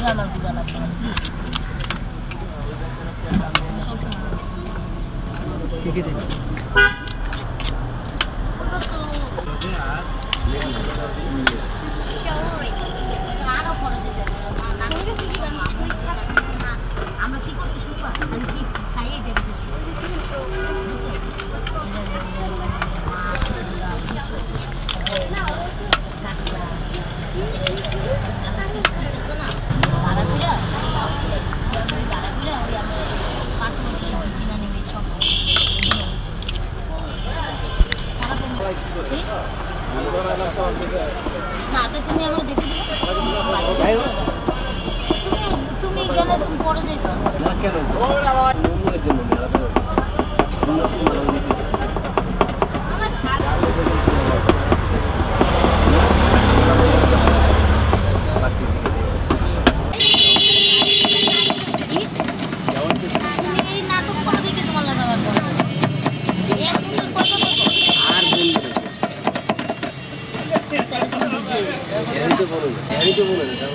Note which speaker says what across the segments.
Speaker 1: এই ঘুরালো ঘুরালো প্লিজ সবসময়
Speaker 2: কে কে দেবে
Speaker 1: ওটা তো আরও খরচ হয়ে যাবে। না, না, না, আমরা কি করতে শুরু করি? আমি কি খাইয়ে দেবে শেষ করে। বুঝছ? মাছ, এগুলা, বুঝছ? কাঁকড়া। এখন fish টিশ আছে না? ভাড়া কইরা, ভাড়া কইরা ওই আমরা কাঠমোড় নিবি, চিনা নিবি, সব নিবি। খারাপ হবে না। কি? না তো তুমি আমরা দেখে দিবে? তুমি গেলে তুমি পরে যাইতো
Speaker 2: না কেন? তো বলো না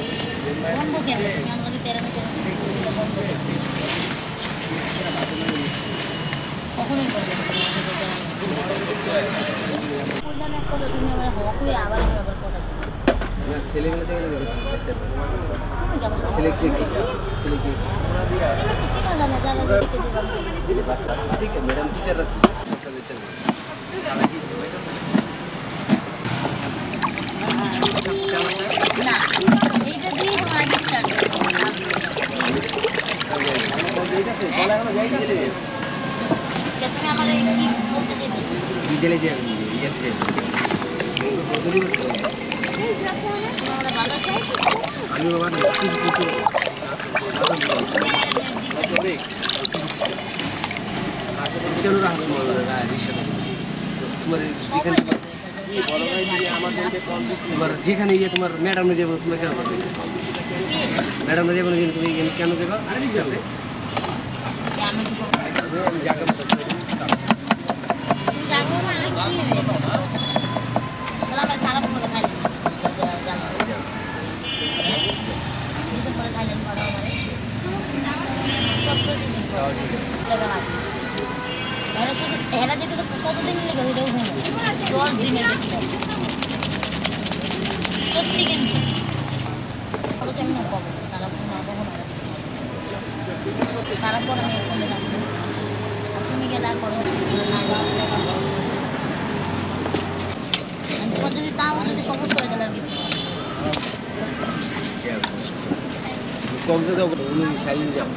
Speaker 1: কখনোই না। তুমি আমার হক হয়ে আবার আবার কথা বলব
Speaker 2: না ছেলেগুলো দেখলে দেখতে
Speaker 1: কি
Speaker 2: ছেলে কে ছেলে কে?
Speaker 1: ছেলে তো চিনা জানা জানা
Speaker 2: ঠিক আছে ম্যাডাম টিচার রাখছি বিকেলে যে ইয়েতে যাই কতদিন
Speaker 1: তুমি আমার বাধা চাই
Speaker 2: আমি বাবা না কিছু কিছু কেন রাখব রিক্সাটা তোমার যেখানে তোমার যেখানে গিয়ে তোমার ম্যাডাম যাব তোমার কেন যাবে ম্যাডাম যাব না তুমি এখানে কেন
Speaker 1: এরা শুধু এরা যেতে কতদিন লেগে ওইটাও দশ দিনের সত্যি কিন্তু। খরচ আমি না। পাবো সারাক্ষণ না পাবো না সারাক্ষণ আমি এখানে থাকব আর তুমি গেলা করো তোমার যদি তাও যদি সমস্যা
Speaker 2: স্টাইলে যাও।